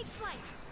Take flight!